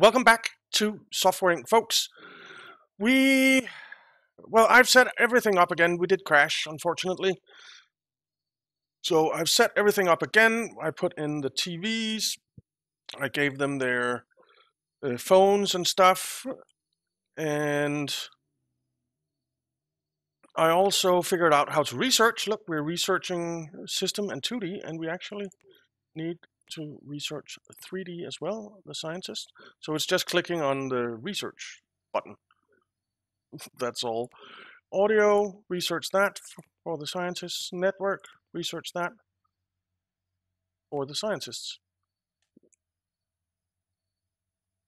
welcome back to Software Inc. folks. We, well, I've set everything up again. We did crash, unfortunately. So I've set everything up again. I put in the TVs. I gave them their uh, phones and stuff. And I also figured out how to research. Look, we're researching system and 2D, and we actually need to research 3D as well, the scientist. So it's just clicking on the research button. That's all. Audio, research that for the scientists. Network, research that for the scientists.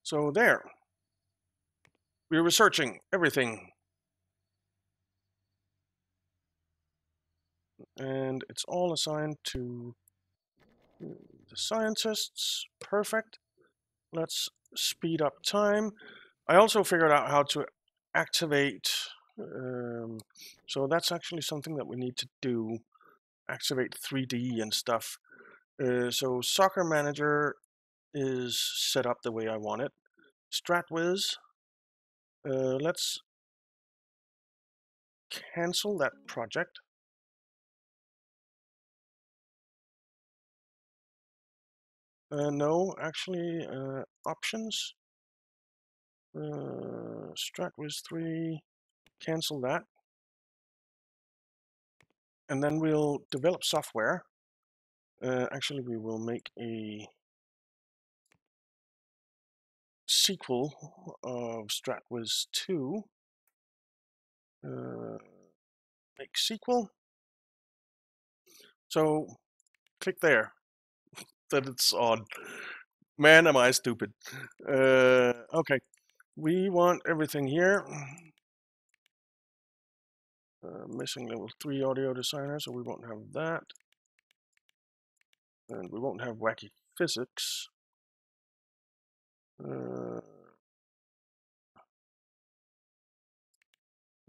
So there. We're researching everything. And it's all assigned to the scientists. Perfect. Let's speed up time. I also figured out how to activate, um, so that's actually something that we need to do, activate 3D and stuff. Uh, so Soccer Manager is set up the way I want it. StratWiz, uh, let's cancel that project. Uh, no, actually, uh, options. Uh, StratWiz 3, cancel that. And then we'll develop software. Uh, actually, we will make a sequel of StratWiz 2. Uh, make sequel. So click there that it's on. Man, am I stupid. Uh, okay, we want everything here. Uh, missing level 3 audio designer, so we won't have that. And we won't have wacky physics. Uh,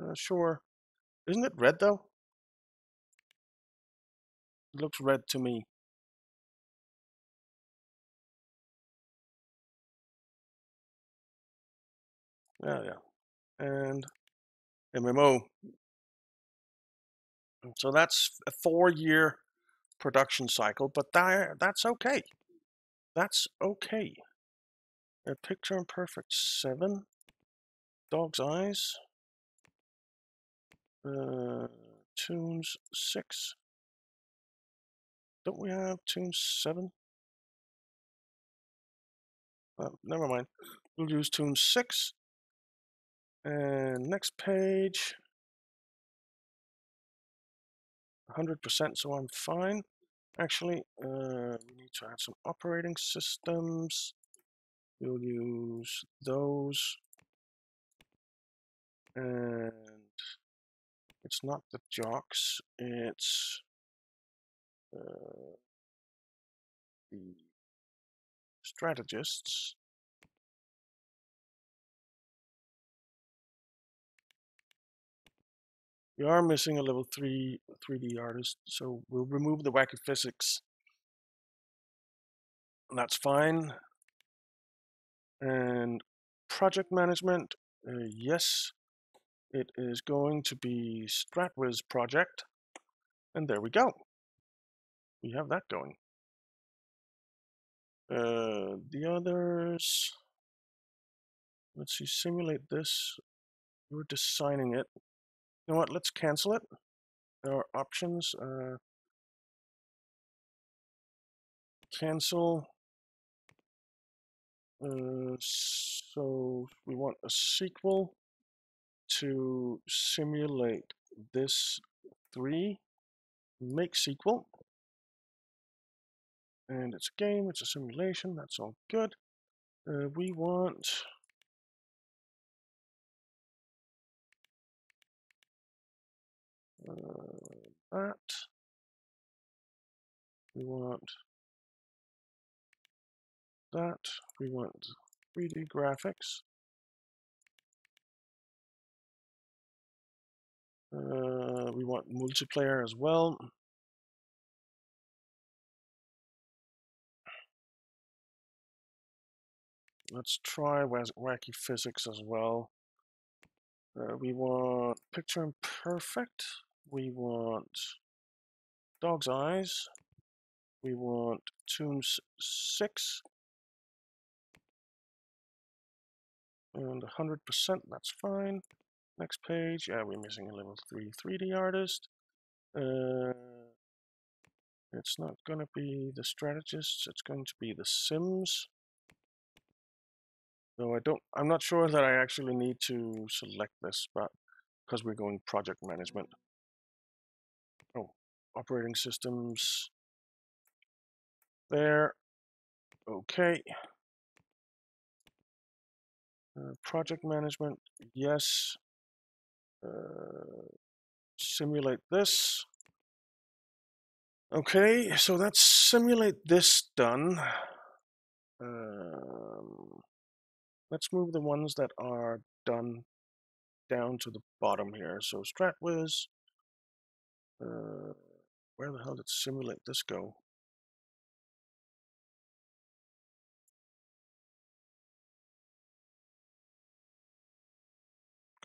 uh, sure. Isn't it red though? It looks red to me. Yeah, yeah. And MMO. So that's a four-year production cycle, but that, that's okay. That's okay. A picture imperfect seven. Dog's eyes. Uh, tunes six. Don't we have tunes seven? Uh, never mind. We'll use tune six. And next page, 100%, so I'm fine. Actually, uh, we need to add some operating systems. We'll use those. And it's not the jocks, it's uh, the strategists. We are missing a level 3 3D artist, so we'll remove the wacky physics. And that's fine. And project management, uh, yes, it is going to be StratWiz project. And there we go. We have that going. Uh, the others, let's see, simulate this. We're designing it. Know what? Let's cancel it. Are options. Uh, cancel. Uh, so we want a sequel to simulate this three. Make sequel. And it's a game, it's a simulation, that's all good. Uh, we want uh, that. We want that. We want 3D graphics. Uh, we want multiplayer as well. let's try wacky physics as well. Uh, we want picture imperfect. We want dog's eyes. We want tombs six. And 100%, that's fine. Next page, yeah, we're missing a level 3 3D artist. Uh, it's not going to be the strategists, it's going to be the sims. Though I don't, I'm not sure that I actually need to select this, but because we're going project management. Operating systems. There. Okay. Uh, project management, yes. Uh, simulate this. Okay, so that's simulate this done. Um, let's move the ones that are done down to the bottom here. So StratWiz, uh, where the hell did simulate this go?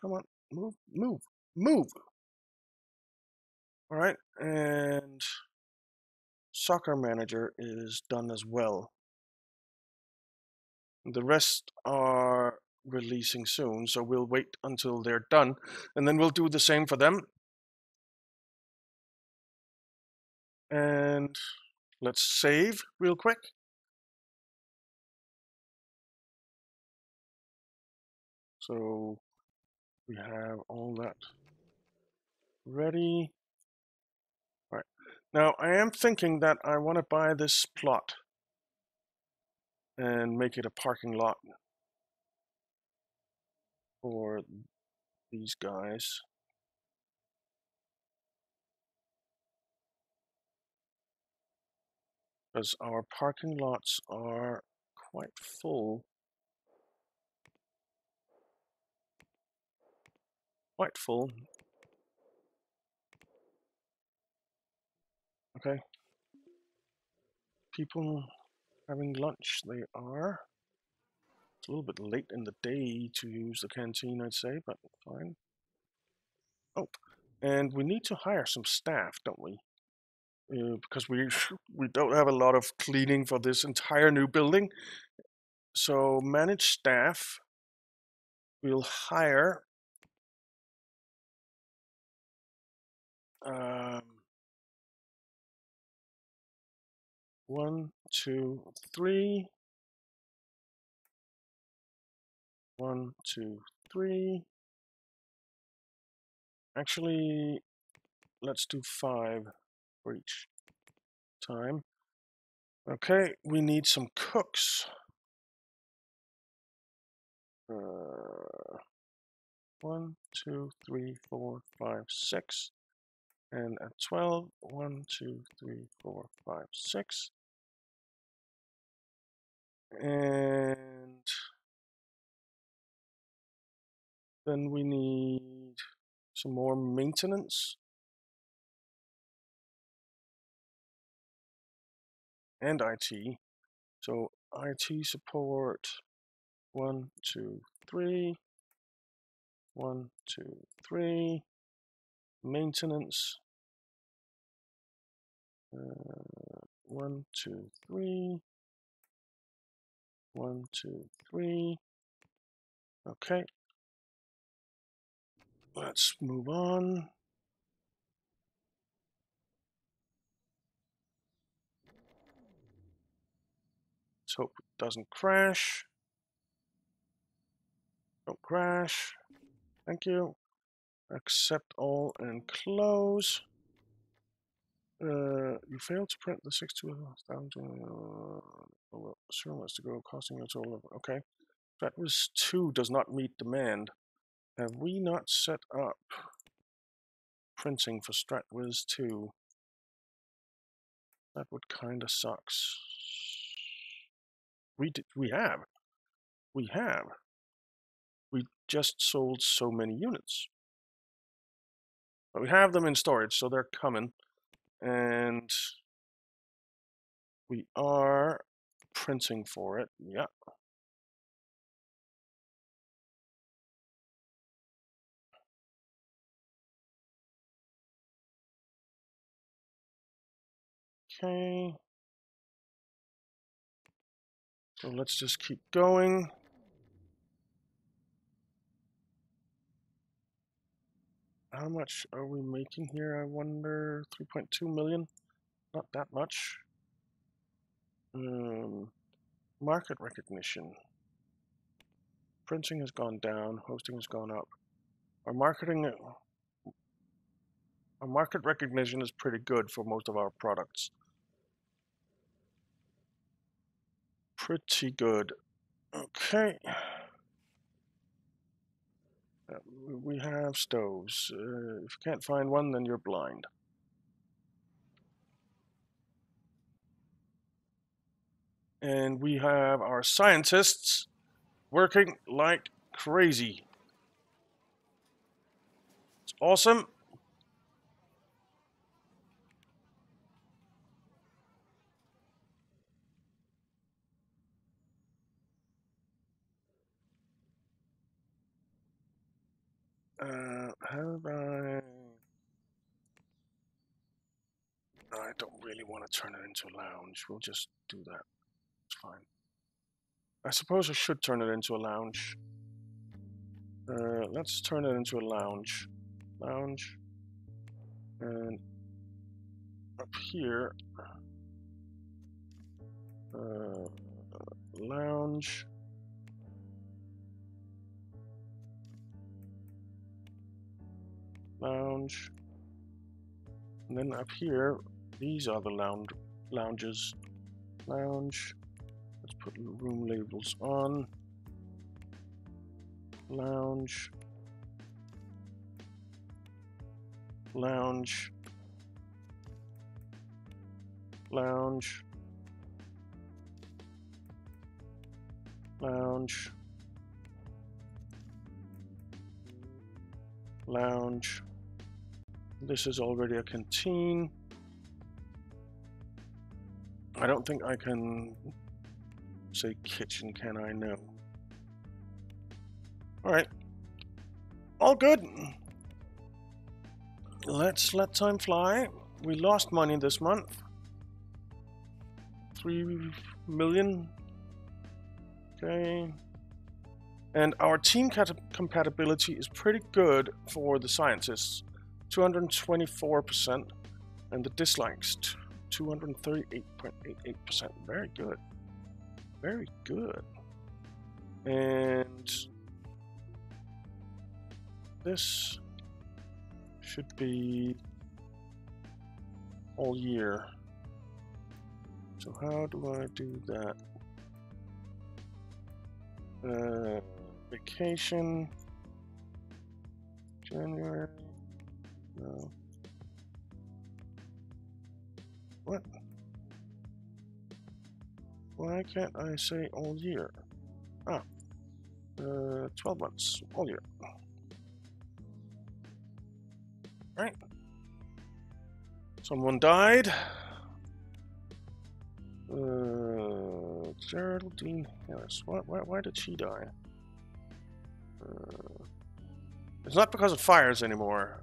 Come on, move, move, move. All right, and soccer manager is done as well. The rest are releasing soon, so we'll wait until they're done, and then we'll do the same for them. And let's save real quick. So we have all that ready. All right. Now I am thinking that I want to buy this plot and make it a parking lot for these guys. Because our parking lots are quite full. Quite full. Okay. People having lunch, they are. It's a little bit late in the day to use the canteen, I'd say, but fine. Oh, and we need to hire some staff, don't we? Uh, because we we don't have a lot of cleaning for this entire new building. So manage staff. We'll hire um, one, two, three. One, two, three. Actually, let's do five for each time. Okay, we need some cooks. Uh, one, two, three, four, five, six. And at 12, one, two, three, four, five, six. And then we need some more maintenance. And IT. So IT support, one, two, three, one, two, three, maintenance, uh, one, two, three, one, two, three. Okay. Let's move on. Hope it doesn't crash. Don't crash. Thank you. Accept all and close. Uh, you failed to print the 62,000. Uh, well, assume has to go costing a total of. Okay. That was two does not meet demand. Have we not set up printing for StratWiz 2? That would kind of sucks. We did, we have, we have. We just sold so many units. But we have them in storage, so they're coming. And we are printing for it. Yeah. Okay. So let's just keep going. How much are we making here, I wonder? 3.2 million? Not that much. Um, market recognition. Printing has gone down, hosting has gone up. Our marketing, our market recognition is pretty good for most of our products. Pretty good. Okay. We have stoves. Uh, if you can't find one, then you're blind. And we have our scientists working like crazy. It's awesome. Uh, have I... I don't really want to turn it into a lounge. We'll just do that. It's fine. I suppose I should turn it into a lounge. Uh, let's turn it into a lounge. Lounge. And up here, uh, lounge. Lounge. And then up here, these are the lounge lounges. Lounge. Let's put room labels on. Lounge. Lounge. Lounge. Lounge. Lounge. This is already a canteen. I don't think I can say kitchen, can I? No. Alright. All good. Let's let time fly. We lost money this month. Three million. Okay. And our team compatibility is pretty good for the scientists. 224%. And the dislikes, 238.88%. Very good. Very good. And this should be all year. So how do I do that? Uh, vacation, January, no. What? Why can't I say all year? Ah, uh, 12 months, all year. Right. Someone died. Uh, Geraldine Harris. Why, why, why did she die? It's not because of fires anymore.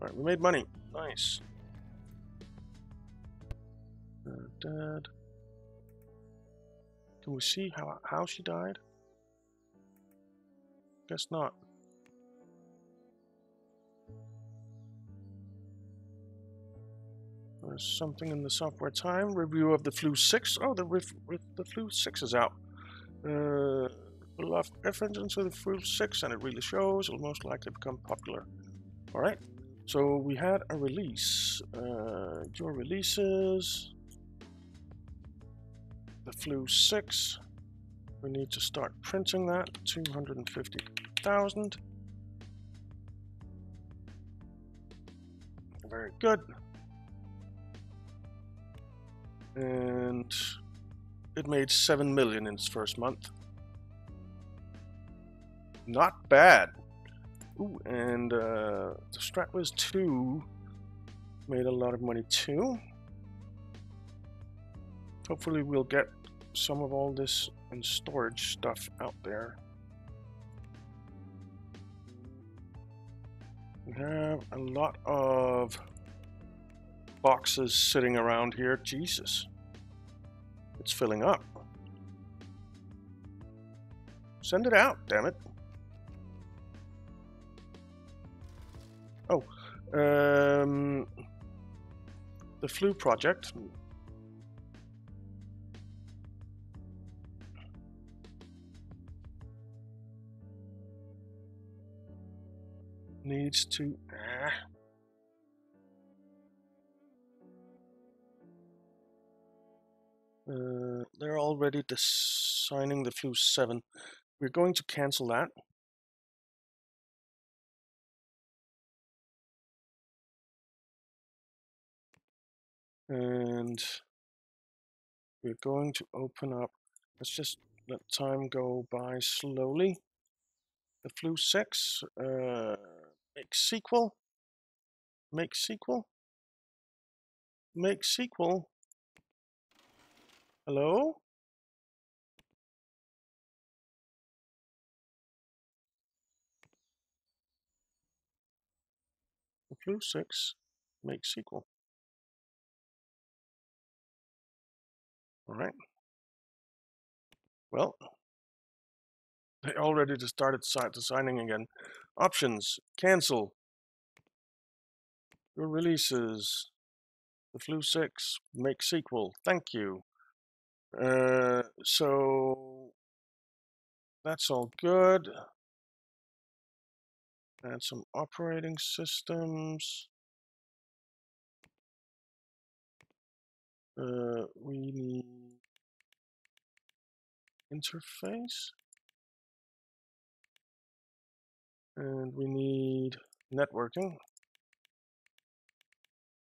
Alright, we made money. Nice. Can we see how, how she died? Guess not. There's something in the software time. Review of the Flu 6. Oh, the, the Flu 6 is out. Uh, a lot of reference into the Flu 6 and it really shows. It'll most likely become popular. Alright, so we had a release. Uh, your releases the flu 6. We need to start printing that, 250,000. Very good. And it made 7 million in its first month. Not bad. Ooh, and uh, the StratWiz 2 made a lot of money too. Hopefully we'll get some of all this and storage stuff out there. We have a lot of boxes sitting around here. Jesus. It's filling up. Send it out, damn it. Um, the flu project. Needs to. Ah. Uh, they're already designing the Flu 7. We're going to cancel that. And we're going to open up, let's just let time go by slowly. The Flu 6, uh, make sequel, make sequel, make sequel. Hello? The Flu 6, make sequel. All right. Well, they already just started designing again. Options, cancel. Your releases. The Flu 6, make sequel. Thank you. Uh, so that's all good. Add some operating systems. Uh, we need interface. And we need networking,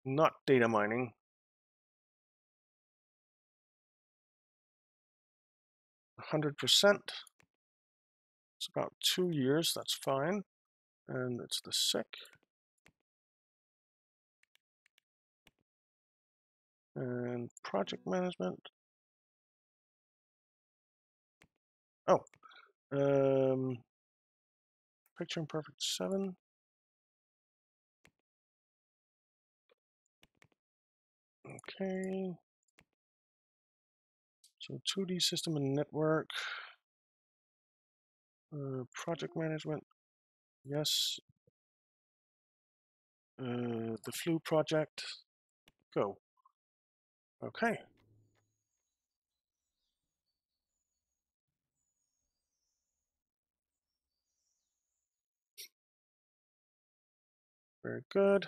not data mining. Hundred percent. It's about two years. That's fine, and it's the sick. And project management. Oh, um, picture imperfect seven. Okay. So 2D system and network. Uh, project management. Yes. Uh, the flu project. Go. Okay. Very good.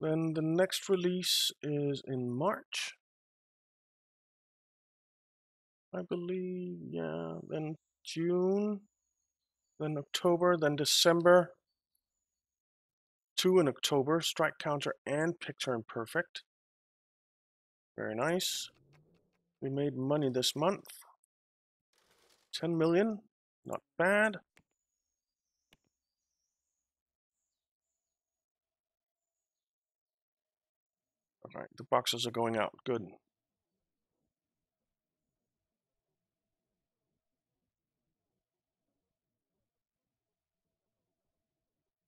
Then the next release is in March. I believe, yeah, then June, then October, then December. Two in October, Strike Counter and Picture Imperfect. Very nice. We made money this month. 10 million, not bad. All right, the boxes are going out, good.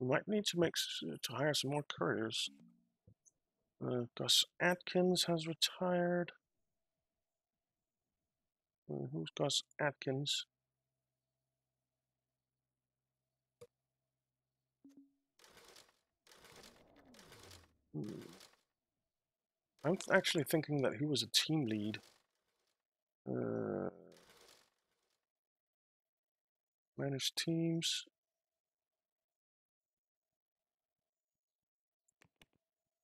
We might need to make to hire some more couriers. Uh, Gus Atkins has retired. Uh, who's Gus Atkins? Hmm. I'm actually thinking that he was a team lead. Uh, manage teams.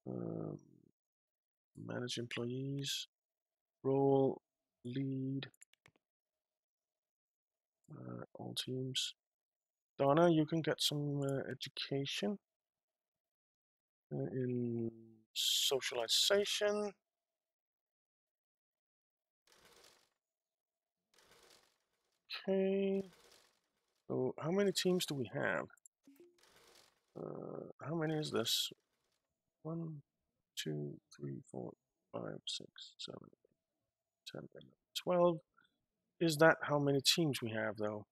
Um, manage employees, role, lead, uh, all teams. Donna, you can get some uh, education uh, in socialization. Okay. So how many teams do we have? Uh, how many is this? One, two, three, four, five, six, seven, eight, ten, eleven, twelve. Is that how many teams we have, though?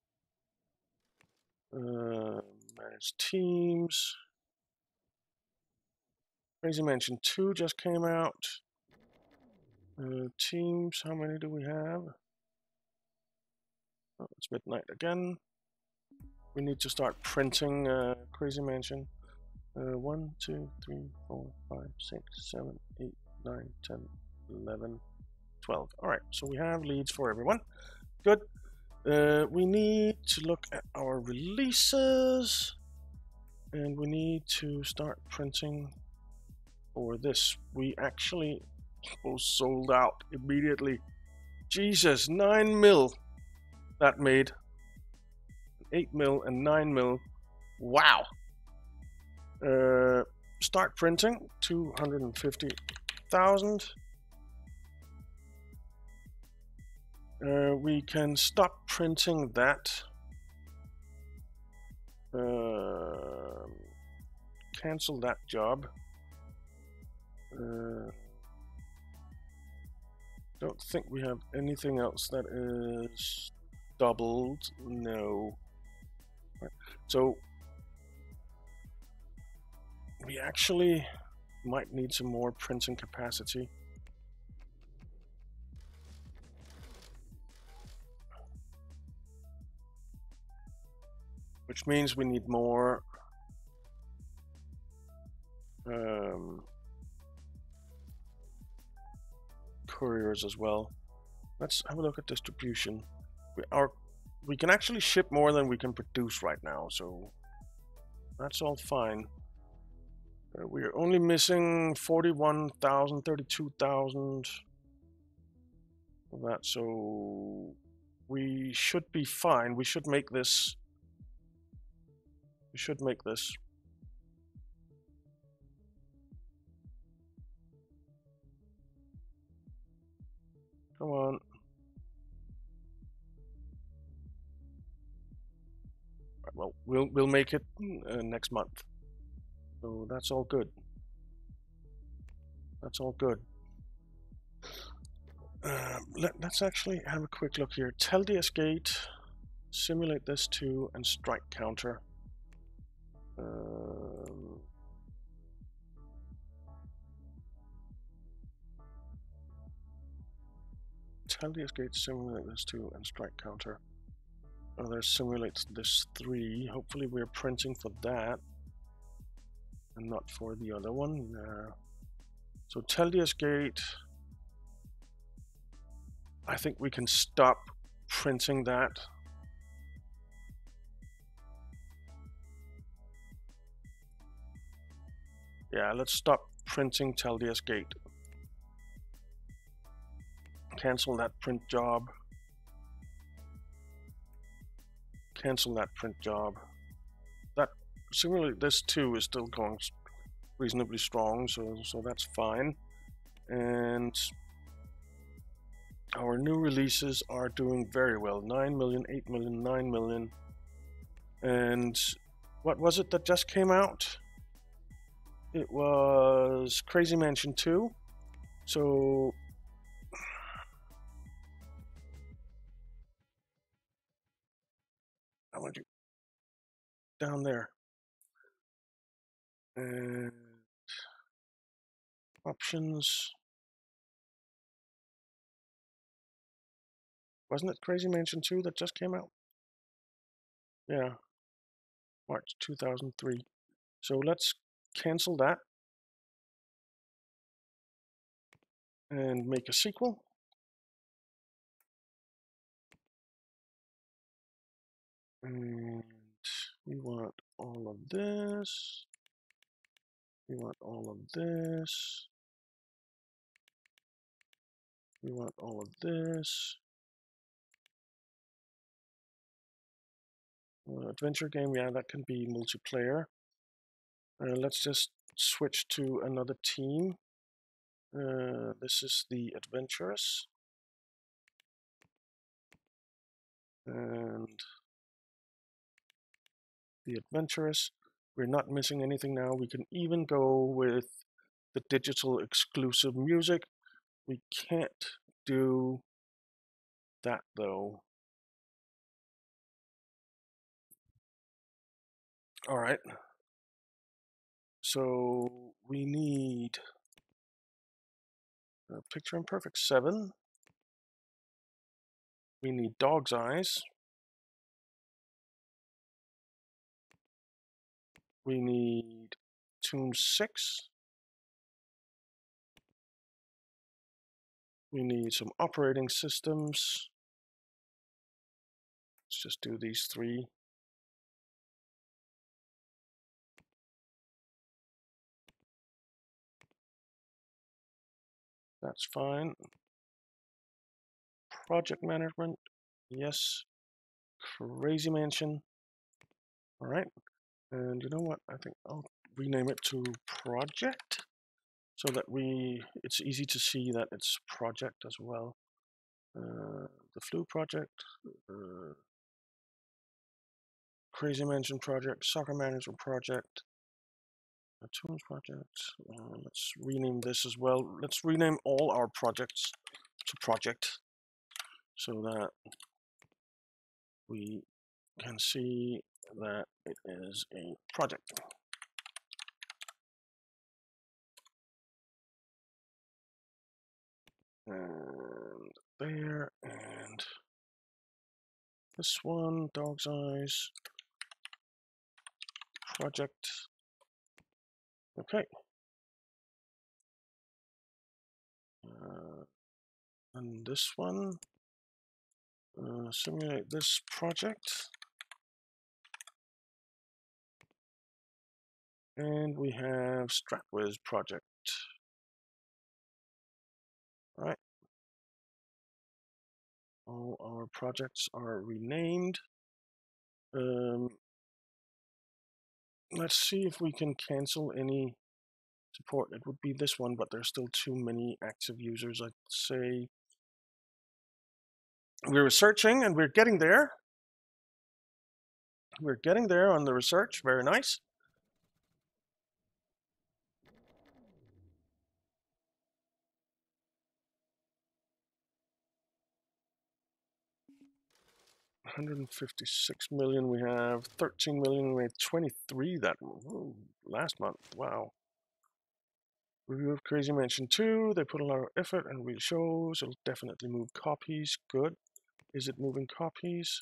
Uh, manage teams. Crazy Mansion 2 just came out. Uh, teams, how many do we have? Oh, it's midnight again. We need to start printing uh, Crazy Mansion. Uh, 1, 2, 3, 4, 5, 6, 7, 8, 9, 10, 11, 12. Alright, so we have leads for everyone. Good. Uh, we need to look at our releases. And we need to start printing for this. We actually was sold out immediately. Jesus, 9 mil that made. 8 mil and 9 mil. Wow. Uh, start printing, 250,000. Uh, we can stop printing that. Uh, cancel that job. Uh, don't think we have anything else that is doubled. No. Right. So we actually might need some more printing capacity. Which means we need more um, couriers as well. Let's have a look at distribution. We, our, we can actually ship more than we can produce right now, so that's all fine. We are only missing 41,000, 32,000 of that, so we should be fine. We should make this. We should make this. Come on. Well, we'll we'll make it uh, next month. So that's all good. That's all good. Uh, let, us actually have a quick look here. Teldius Gate, simulate this too, and strike counter. Um, Teldius Gate, simulate this too, and strike counter. Oh, there's simulate this three. Hopefully we're printing for that and not for the other one. Uh, so Teldius Gate, I think we can stop printing that. Yeah, let's stop printing Teldius Gate. Cancel that print job. Cancel that print job simulate this too is still going reasonably strong, so so that's fine. And our new releases are doing very well. 9 million, 8 million, 9 million. And what was it that just came out? It was Crazy Mansion 2. So I want you down there and options. Wasn't it Crazy Mansion 2 that just came out? Yeah, March 2003. So let's cancel that and make a sequel. And we want all of this. We want all of this. We want all of this. Uh, adventure game, yeah, that can be multiplayer. Uh, let's just switch to another team. Uh, this is the adventurous. And the adventurous. We're not missing anything now. We can even go with the digital exclusive music. We can't do that though. All right. So we need a picture imperfect 7. We need dog's eyes. We need Toon 6. We need some operating systems. Let's just do these three. That's fine. Project management, yes. Crazy Mansion. All right. And you know what? I think I'll rename it to project so that we it's easy to see that it's project as well. Uh, the flu project, uh, Crazy Mansion project, Soccer Management project, a Tools project. Uh, let's rename this as well. Let's rename all our projects to project so that we can see that it is a project. And there, and this one, dog's eyes, project. Okay. Uh, and this one, uh, simulate this project. And we have StratWiz project. All right. All our projects are renamed. Um, let's see if we can cancel any support. It would be this one, but there's still too many active users. I'd say we're researching and we're getting there. We're getting there on the research. Very nice. 156 million. We have 13 million. We had 23 that ooh, last month. Wow. Review of Crazy Mansion 2. They put a lot of effort and real shows. It'll definitely move copies. Good. Is it moving copies?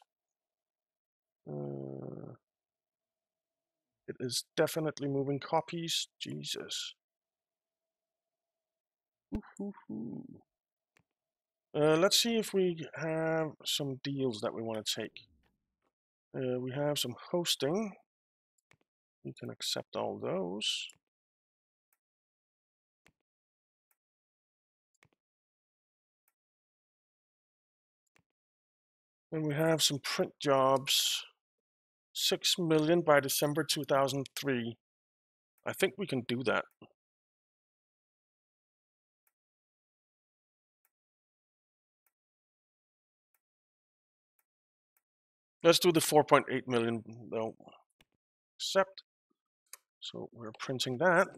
Uh, it is definitely moving copies. Jesus. Ooh, ooh, ooh. Uh, let's see if we have some deals that we want to take. Uh, we have some hosting. We can accept all those. And we have some print jobs. 6 million by December 2003. I think we can do that. Let's do the 4.8 million though. Accept. So we're printing that.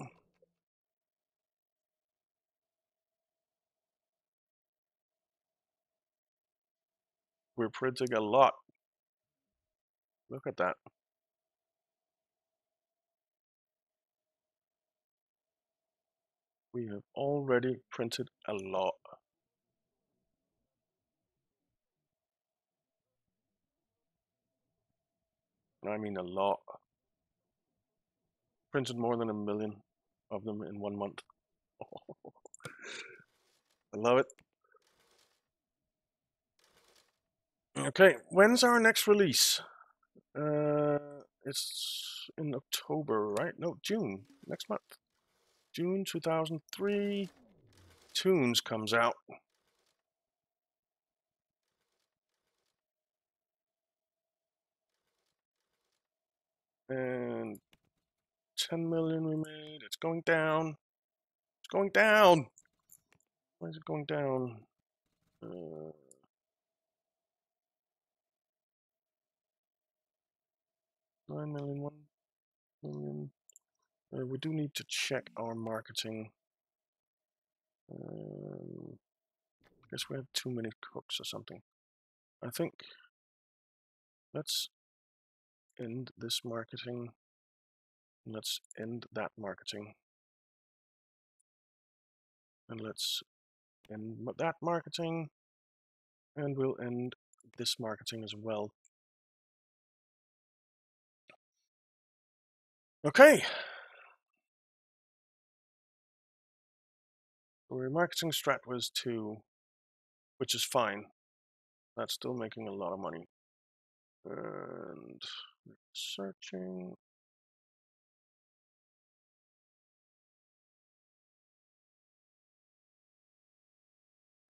We're printing a lot. Look at that. We have already printed a lot. I mean a lot. Printed more than a million of them in one month. I love it. Okay, when's our next release? Uh, it's in October, right? No, June, next month. June 2003, Tunes comes out. And 10 million we made. It's going down. It's going down. Why is it going down? Uh, Nine million, one million. Uh, we do need to check our marketing. Um, I guess we have too many cooks or something. I think let's end this marketing Let's end that marketing. And let's end that marketing. And we'll end this marketing as well. Okay. Our marketing strat was two, which is fine. That's still making a lot of money. And searching.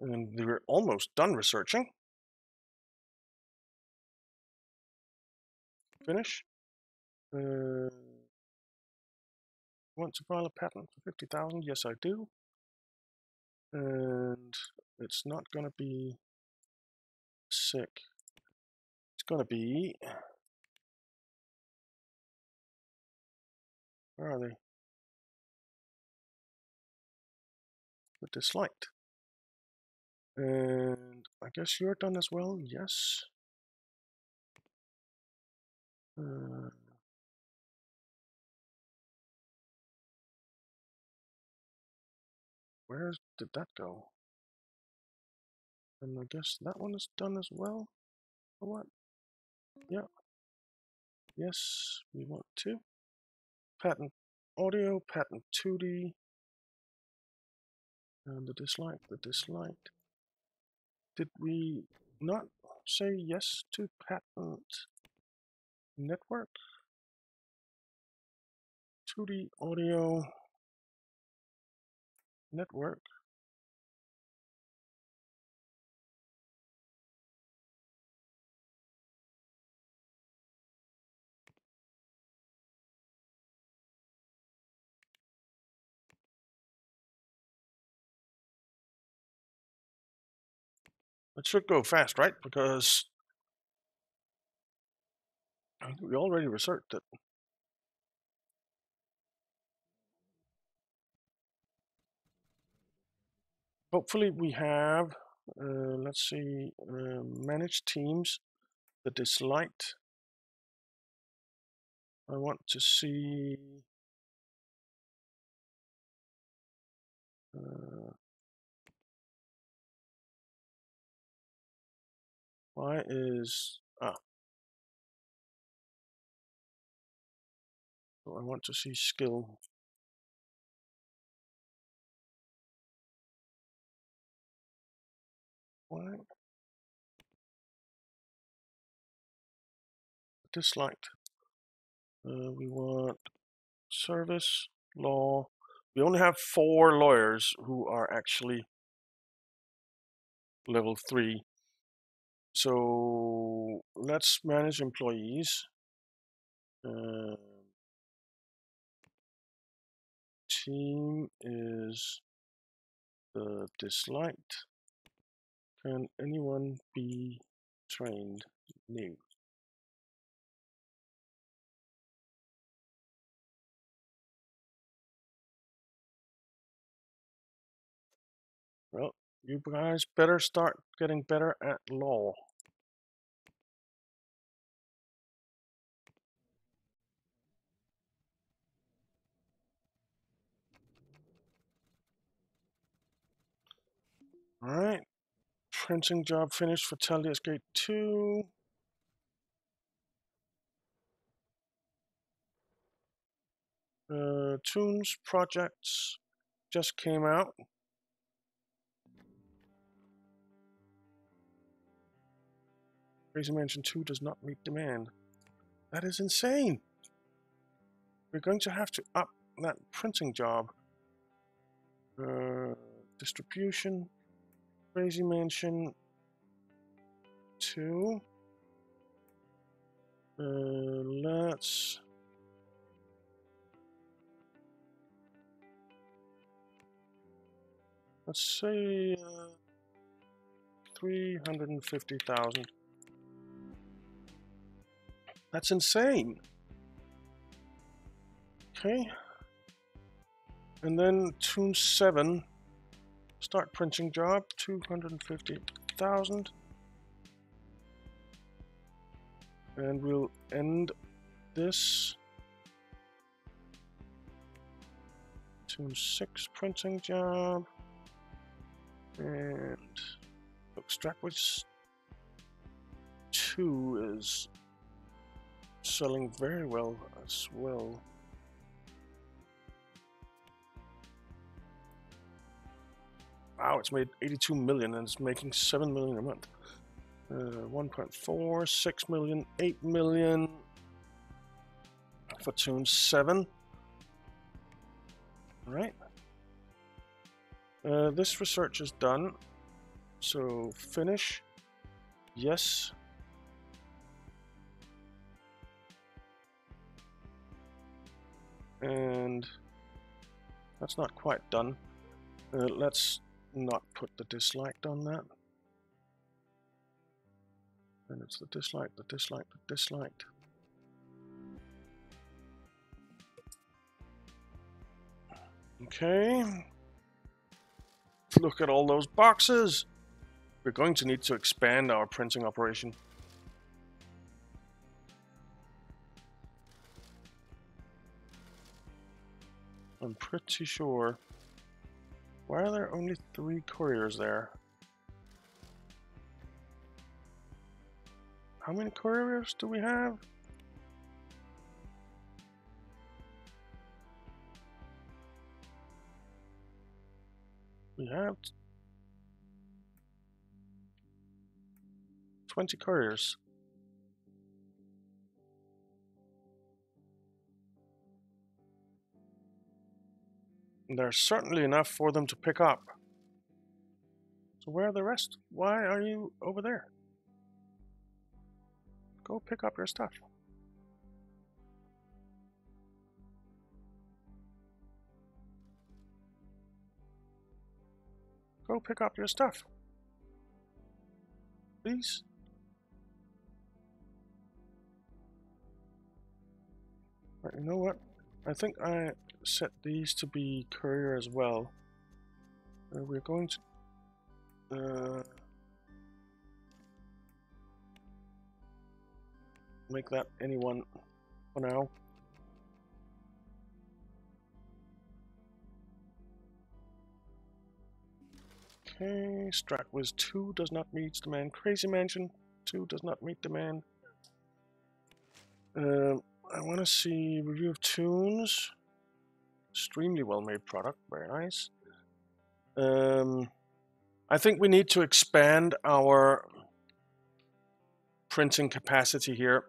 And we're almost done researching. Finish. Uh, want to file a patent for 50,000? Yes, I do. And it's not going to be sick. It's going to be... Where are they? The disliked. And I guess you're done as well, yes. Uh, where did that go? And I guess that one is done as well, what? Yeah. Yes, we want to. Patent audio, patent 2D, and the dislike, the dislike. Did we not say yes to patent network? 2D audio network. It should go fast, right? Because we already researched it. Hopefully we have, uh, let's see, uh, manage teams, the disliked. I want to see uh, Why is ah? So I want to see skill. Why? Disliked. Uh, we want service, law. We only have four lawyers who are actually level three. So let's manage employees. Uh, team is the disliked. Can anyone be trained new? Well, you guys better start getting better at law. Alright. Printing job finished for Talia's Gate 2. Uh, Tunes projects just came out. Crazy Mansion 2 does not meet demand. That is insane. We're going to have to up that printing job. Uh, distribution. Crazy Mansion 2. Uh, let's let's say uh, 350,000. That's insane. Okay. And then Tune 7 Start printing job, 250,000. And we'll end this Tune 6 printing job. And extract which 2 is selling very well as well. Wow, it's made 82 million and it's making 7 million a month. Uh, 1.4, 6 million, 8 million for tune 7. Alright. Uh, this research is done. So finish. Yes. And that's not quite done. Uh, let's not put the disliked on that. And it's the dislike, the dislike, the disliked. Okay. Look at all those boxes. We're going to need to expand our printing operation. I'm pretty sure. Why are there only three couriers there? How many couriers do we have? We have 20 couriers. There's certainly enough for them to pick up. So where are the rest? Why are you over there? Go pick up your stuff. Go pick up your stuff. Please. Right, you know what? I think I set these to be courier as well. Uh, we're going to uh, make that anyone for now. Okay, StratWiz 2 does not meet demand. Crazy Mansion 2 does not meet demand. Uh, I want to see review of tunes. Extremely well made product, very nice. Um, I think we need to expand our printing capacity here.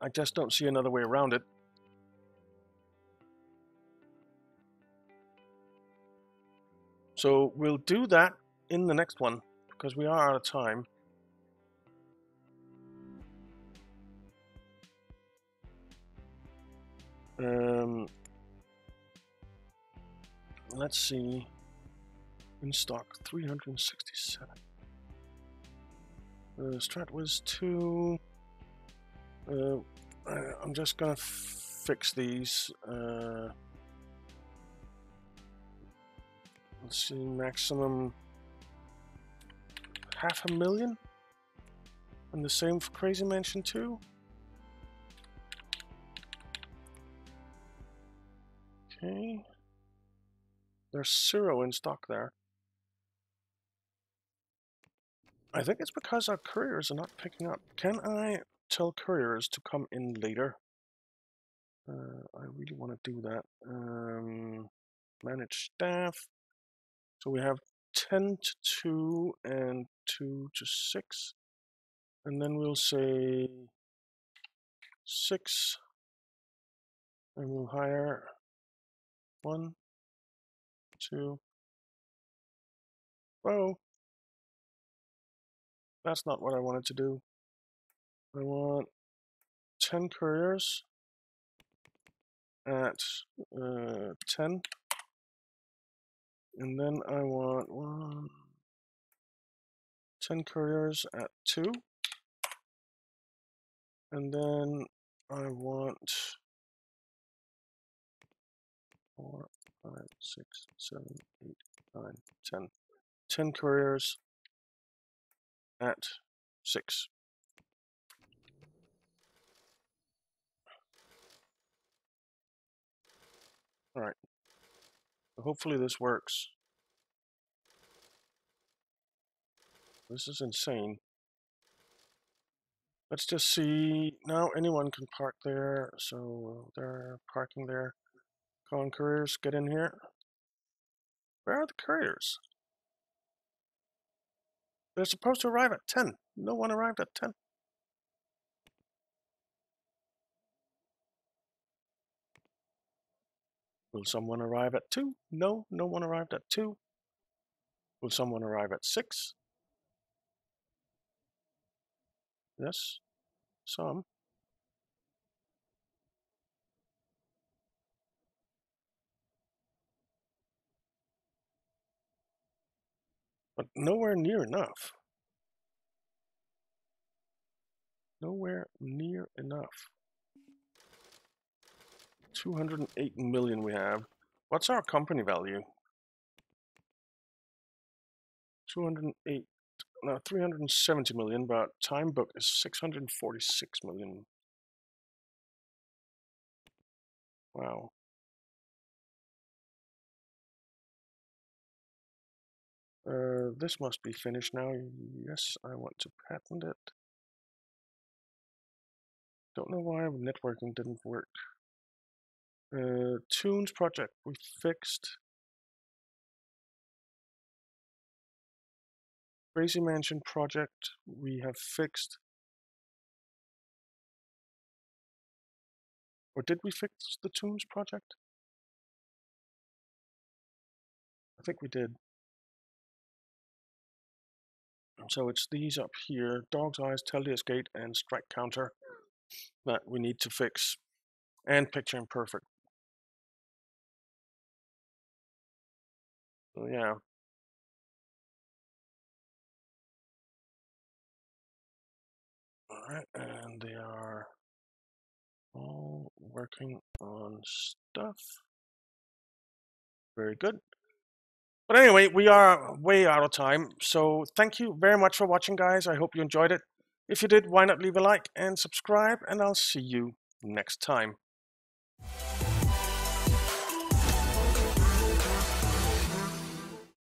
I just don't see another way around it. So we'll do that in the next one because we are out of time. Um, let's see. In stock, 367. Uh, StratWiz 2. Uh, I'm just gonna fix these. Uh, let's see, maximum half a million. And the same for Crazy Mansion 2. Okay. There's zero in stock there. I think it's because our couriers are not picking up. Can I tell couriers to come in later? Uh, I really want to do that. Um, manage staff. So we have 10 to 2 and 2 to 6. And then we'll say 6. And we'll hire one, two. Whoa. That's not what I wanted to do. I want 10 couriers at uh, 10. And then I want one, 10 couriers at 2. And then I want four, five, six, seven, eight, nine, ten. Ten couriers at six. Alright. Hopefully this works. This is insane. Let's just see. Now anyone can park there, so they're parking there. Calling couriers, get in here. Where are the couriers? They're supposed to arrive at 10. No one arrived at 10. Will someone arrive at 2? No, no one arrived at 2. Will someone arrive at 6? Yes, some. But nowhere near enough. Nowhere near enough. 208 million we have. What's our company value? 208 no, 370 million, but time book is 646 million. Wow. Uh, this must be finished now. Yes, I want to patent it. Don't know why networking didn't work. Uh, Tunes project we fixed. Crazy Mansion project we have fixed. Or did we fix the Tombs project? I think we did. So it's these up here, Dog's Eyes, Teldius Gate, and Strike Counter that we need to fix. And Picture Imperfect. So yeah. Alright, and they are all working on stuff. Very good. But anyway, we are way out of time. So thank you very much for watching, guys. I hope you enjoyed it. If you did, why not leave a like and subscribe, and I'll see you next time.